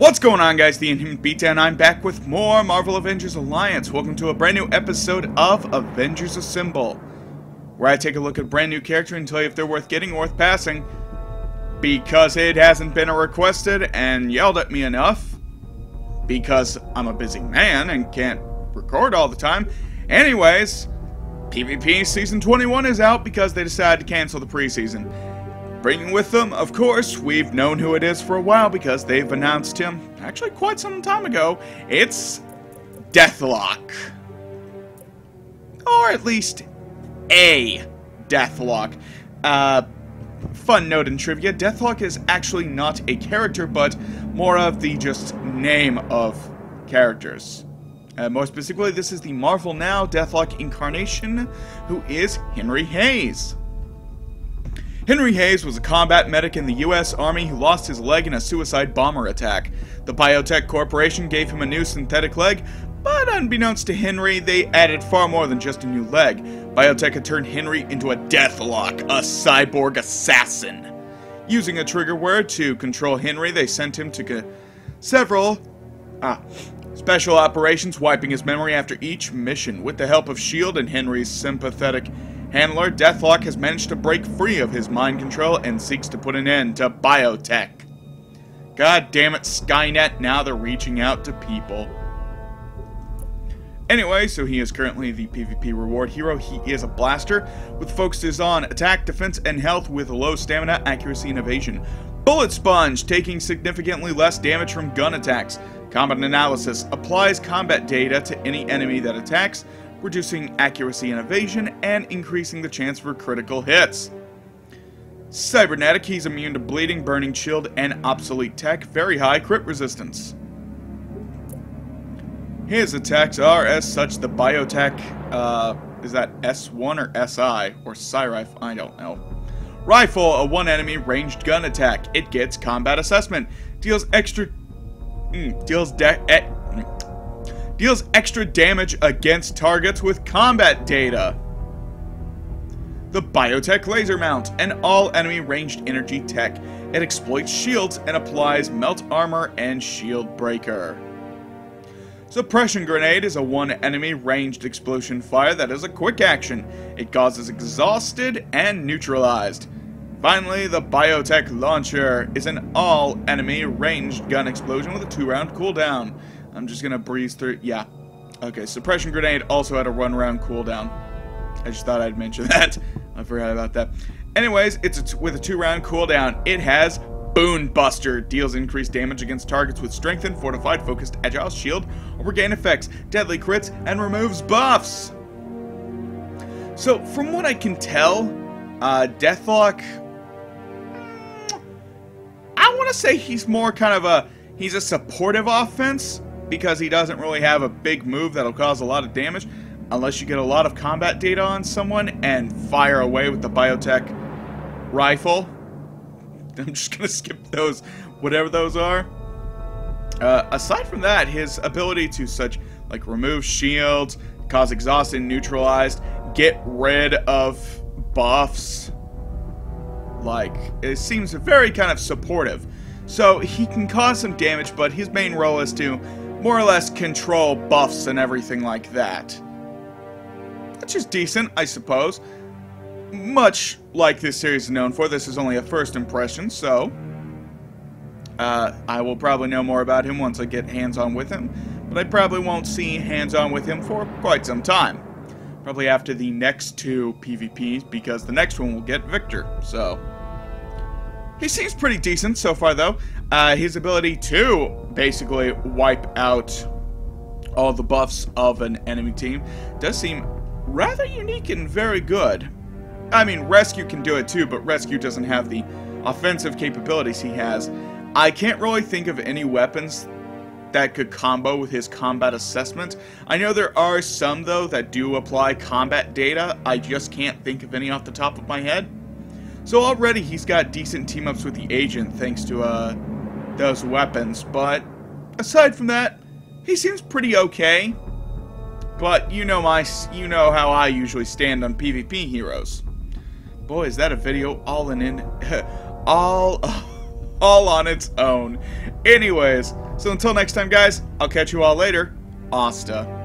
What's going on guys, the Inhuman Beatdown, I'm back with more Marvel Avengers Alliance. Welcome to a brand new episode of Avengers Assemble, where I take a look at a brand new character and tell you if they're worth getting or worth passing. Because it hasn't been requested and yelled at me enough. Because I'm a busy man and can't record all the time. Anyways, PvP Season 21 is out because they decided to cancel the preseason. Bringing with them, of course, we've known who it is for a while because they've announced him, actually quite some time ago. It's Deathlok. Or at least a Deathlok. Uh, fun note in trivia, Deathlok is actually not a character, but more of the just name of characters. Uh, more specifically, this is the Marvel Now Deathlok incarnation, who is Henry Hayes. Henry Hayes was a combat medic in the U.S. Army who lost his leg in a suicide bomber attack. The Biotech Corporation gave him a new synthetic leg, but unbeknownst to Henry, they added far more than just a new leg. Biotech had turned Henry into a Deathlok, a cyborg assassin. Using a trigger word to control Henry, they sent him to several ah, special operations, wiping his memory after each mission. With the help of S.H.I.E.L.D. and Henry's sympathetic handler, Deathlok has managed to break free of his mind control and seeks to put an end to biotech. God damn it, Skynet, now they're reaching out to people. Anyway, so he is currently the PvP reward hero. He is a blaster with focuses on attack, defense, and health with low stamina, accuracy, and evasion. Bullet Sponge, taking significantly less damage from gun attacks. Combat Analysis applies combat data to any enemy that attacks, reducing accuracy and evasion, and increasing the chance for critical hits. Cybernetic, he's immune to bleeding, burning shield, and obsolete tech, very high crit resistance. His attacks are, as such, the biotech, uh, is that S1 or SI, or Cyrif, I don't know. Rifle, a one enemy ranged gun attack. It gets combat assessment. Deals extra, mm, deals de eh, deals extra damage against targets with combat data. The Biotech Laser Mount, an all-enemy ranged energy tech. It exploits shields and applies Melt Armor and Shield Breaker. Suppression Grenade is a one-enemy ranged explosion fire that is a quick action. It causes exhausted and neutralized. Finally, the Biotech Launcher is an all-enemy ranged gun explosion with a two-round cooldown. I'm just gonna breeze through. Yeah. Okay, Suppression Grenade also had a one-round cooldown. I just thought I'd mention that. I forgot about that. Anyways, it's with a two-round cooldown. It has Boon Buster deals increased damage against targets with strengthened, fortified, focused, agile, shield, or regain effects, deadly crits, and removes buffs. So, from what I can tell, uh, Deathlok, I want to say he's more kind of a, he's a supportive offense because he doesn't really have a big move that'll cause a lot of damage unless you get a lot of combat data on someone and fire away with the biotech rifle I'm just gonna skip those, whatever those are. Uh, aside from that, his ability to such like remove shields, cause exhaustion neutralized, get rid of buffs, like it seems very kind of supportive. So he can cause some damage, but his main role is to more or less control buffs and everything like that. Which is decent, I suppose much like this series is known for, this is only a first impression, so uh, I will probably know more about him once I get hands-on with him, but I probably won't see hands-on with him for quite some time. Probably after the next two PvPs, because the next one will get Victor, so... He seems pretty decent so far, though. Uh, his ability to basically wipe out all the buffs of an enemy team does seem rather unique and very good. I mean, Rescue can do it too, but Rescue doesn't have the offensive capabilities he has. I can't really think of any weapons that could combo with his combat assessment. I know there are some, though, that do apply combat data. I just can't think of any off the top of my head. So already he's got decent team-ups with the Agent thanks to uh, those weapons, but aside from that, he seems pretty okay. But you know my, you know how I usually stand on PvP heroes. Boy, is that a video all in, in all, all on its own. Anyways, So until next time, guys, I'll catch you all later. Asta.